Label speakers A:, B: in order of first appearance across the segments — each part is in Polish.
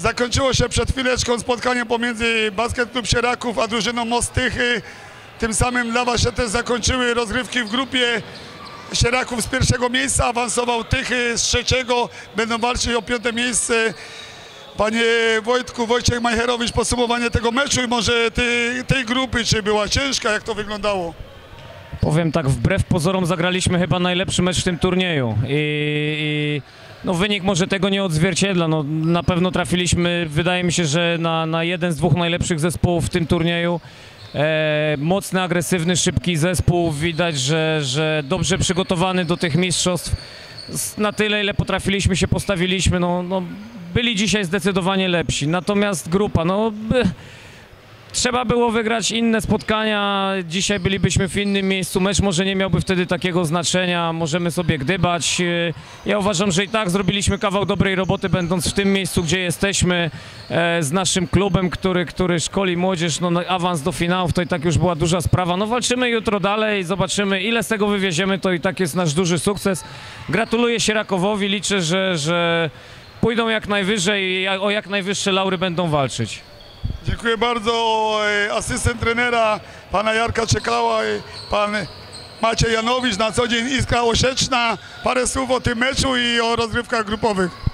A: Zakończyło się przed chwileczką spotkanie pomiędzy Basket Klub Sieraków a drużyną Most Tychy. Tym samym dla Was się też zakończyły rozgrywki w grupie Sieraków z pierwszego miejsca, awansował Tychy z trzeciego, będą walczyć o piąte miejsce. Panie Wojtku, Wojciech Majcherowicz, podsumowanie tego meczu i może tej, tej grupy, czy była ciężka, jak to wyglądało?
B: Powiem tak, wbrew pozorom zagraliśmy chyba najlepszy mecz w tym turnieju i, i no wynik może tego nie odzwierciedla. No, na pewno trafiliśmy, wydaje mi się, że na, na jeden z dwóch najlepszych zespołów w tym turnieju. E, mocny, agresywny, szybki zespół. Widać, że, że dobrze przygotowany do tych mistrzostw. Na tyle, ile potrafiliśmy się postawiliśmy. No, no, byli dzisiaj zdecydowanie lepsi. Natomiast grupa, no... By, Trzeba było wygrać inne spotkania. Dzisiaj bylibyśmy w innym miejscu. Mecz może nie miałby wtedy takiego znaczenia. Możemy sobie gdybać. Ja uważam, że i tak zrobiliśmy kawał dobrej roboty, będąc w tym miejscu, gdzie jesteśmy, e, z naszym klubem, który, który szkoli młodzież. No, no, awans do finałów to i tak już była duża sprawa. No, walczymy jutro dalej, zobaczymy, ile z tego wywieziemy. To i tak jest nasz duży sukces. Gratuluję Sierakowowi. Liczę, że, że pójdą jak najwyżej i o jak najwyższe laury będą walczyć.
A: Dziękuję bardzo. Asystent trenera pana Jarka Czekała, e, pan Maciej Janowicz, na co dzień Iskra Osieczna. Parę słów o tym meczu i o rozgrywkach grupowych.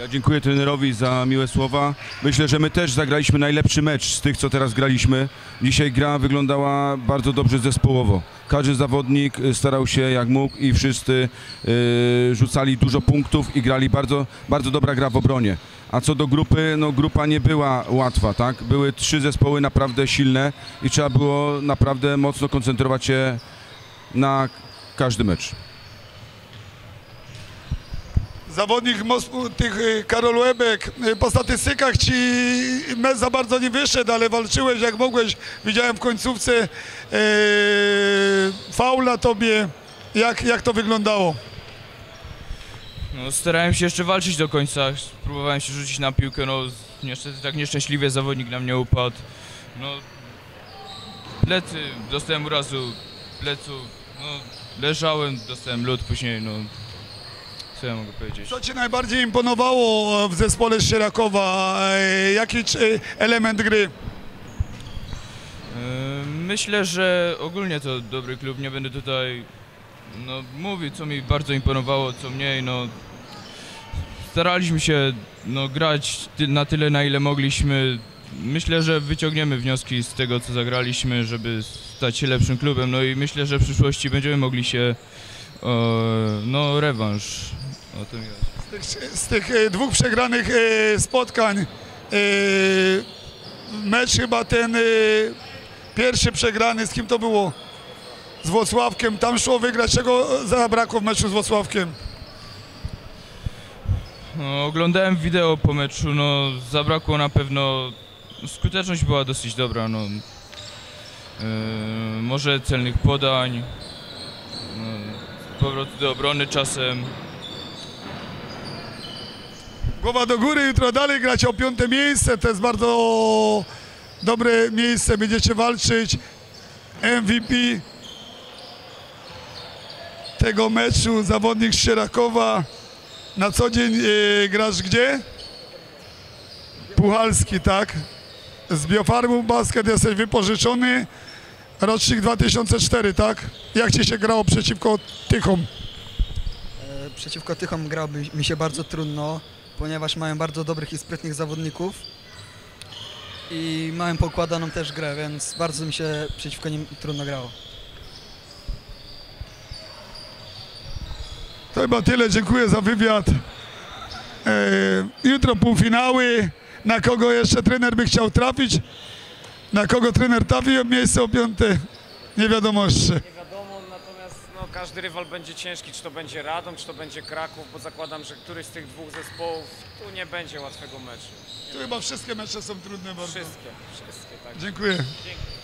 C: Ja dziękuję trenerowi za miłe słowa. Myślę, że my też zagraliśmy najlepszy mecz z tych, co teraz graliśmy. Dzisiaj gra wyglądała bardzo dobrze zespołowo. Każdy zawodnik y, starał się jak mógł i wszyscy y, rzucali dużo punktów i grali bardzo, bardzo dobra gra w obronie. A co do grupy, no grupa nie była łatwa, tak? Były trzy zespoły naprawdę silne i trzeba było naprawdę mocno koncentrować się na każdy mecz.
A: Zawodnik tych e, Karol Łebek, e, po statystykach ci mecz za bardzo nie wyszedł, ale walczyłeś jak mogłeś. Widziałem w końcówce e, faula tobie. Jak, jak to wyglądało?
D: No, starałem się jeszcze walczyć do końca, próbowałem się rzucić na piłkę, no niestety tak nieszczęśliwie zawodnik na mnie upadł. No, plecy, dostałem urazu pleców, no leżałem, dostałem lód później, no co ja mogę powiedzieć.
A: Co ci najbardziej imponowało w zespole Sierakowa? E, Jaki czy- element gry?
D: Myślę, że ogólnie to dobry klub, nie będę tutaj no, mówił, co mi bardzo imponowało, co mniej, no staraliśmy się no, grać na tyle, na ile mogliśmy. Myślę, że wyciągniemy wnioski z tego, co zagraliśmy, żeby stać się lepszym klubem, no i myślę, że w przyszłości będziemy mogli się o, no, rewanż.
A: Z tych, z tych e, dwóch przegranych e, spotkań e, mecz chyba ten pierwszy przegrany, z kim to było? Z Włocławkiem. Tam szło wygrać. Czego zabrakło w meczu z Włocławkiem?
D: No, oglądałem wideo po meczu, no zabrakło na pewno, skuteczność była dosyć dobra, no. Yy, może celnych podań, yy, powrót do obrony czasem.
A: Głowa do góry, jutro dalej gracie o piąte miejsce. To jest bardzo dobre miejsce. Będziecie walczyć MVP tego meczu. Zawodnik z Sierakowa. Na co dzień e, grasz gdzie? Puchalski, tak? Z Biofarmu Basket jesteś wypożyczony. Rocznik 2004, tak? Jak ci się grało przeciwko Tychom?
E: E, Przeciwko Tychom grałby mi się bardzo trudno, ponieważ mają bardzo dobrych i sprytnych zawodników i mają pokładaną też grę, więc bardzo mi się przeciwko nim trudno grało.
A: To chyba tyle, dziękuję za wywiad. E, jutro półfinały. Na kogo jeszcze trener by chciał trafić? Na kogo trener trafi miejsce o piąte? Nie wiadomo jeszcze.
B: Nie wiadomo, natomiast no, każdy rywal będzie ciężki, czy to będzie Radom, czy to będzie Kraków, bo zakładam, że któryś z tych dwóch zespołów tu nie będzie łatwego meczu.
A: Tu chyba wszystkie mecze są trudne bardzo.
B: Wszystkie, wszystkie, tak.
A: Dziękuję.
B: Dzięki.